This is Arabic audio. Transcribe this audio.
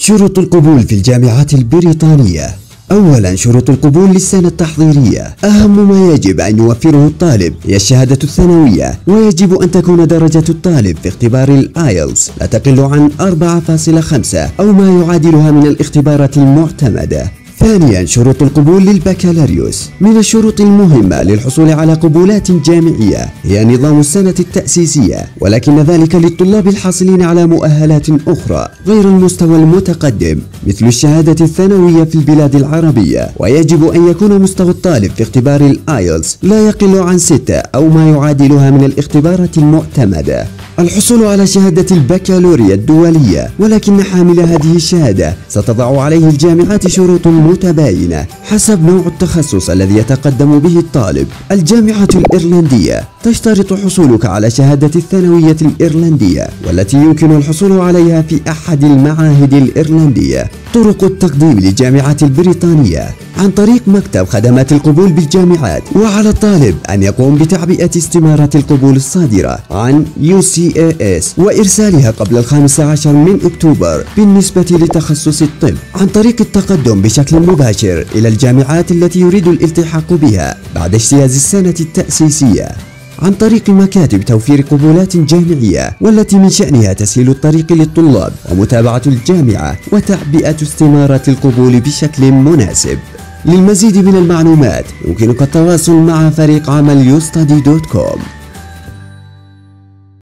شروط القبول في الجامعات البريطانية. أولا شروط القبول للسنة التحضيرية. أهم ما يجب أن يوفره الطالب هي الشهادة الثانوية ويجب أن تكون درجة الطالب في اختبار الآيلز لا تقل عن 4.5 أو ما يعادلها من الاختبارات المعتمدة. ثانيا شروط القبول للبكالوريوس. من الشروط المهمة للحصول على قبولات جامعية هي نظام السنة التأسيسية ولكن ذلك للطلاب الحاصلين على مؤهلات أخرى غير المستوى المتقدم مثل الشهادة الثانوية في البلاد العربية. ويجب أن يكون مستوى الطالب في اختبار الآيلز لا يقل عن ستة أو ما يعادلها من الاختبارات المعتمدة. الحصول على شهادة البكالوريا الدولية ولكن حامل هذه الشهادة ستضع عليه الجامعات شروط متباينة حسب نوع التخصص الذي يتقدم به الطالب. الجامعة الإيرلندية تشترط حصولك على شهادة الثانوية الإيرلندية والتي يمكن الحصول عليها في أحد المعاهد الإيرلندية. طرق التقديم للجامعات البريطانية عن طريق مكتب خدمات القبول بالجامعات وعلى الطالب أن يقوم بتعبئة استمارة القبول الصادرة عن UCAS وإرسالها قبل الخامس عشر من أكتوبر بالنسبة لتخصص الطب عن طريق التقدم بشكل مباشر إلى الجامعات التي يريد الالتحاق بها بعد اجتياز السنة التأسيسية. عن طريق مكاتب توفير قبولات جامعية والتي من شأنها تسهيل الطريق للطلاب ومتابعة الجامعة وتعبئة استمارة القبول بشكل مناسب. للمزيد من المعلومات يمكنك التواصل مع فريق عمل يوستدي دوت كوم.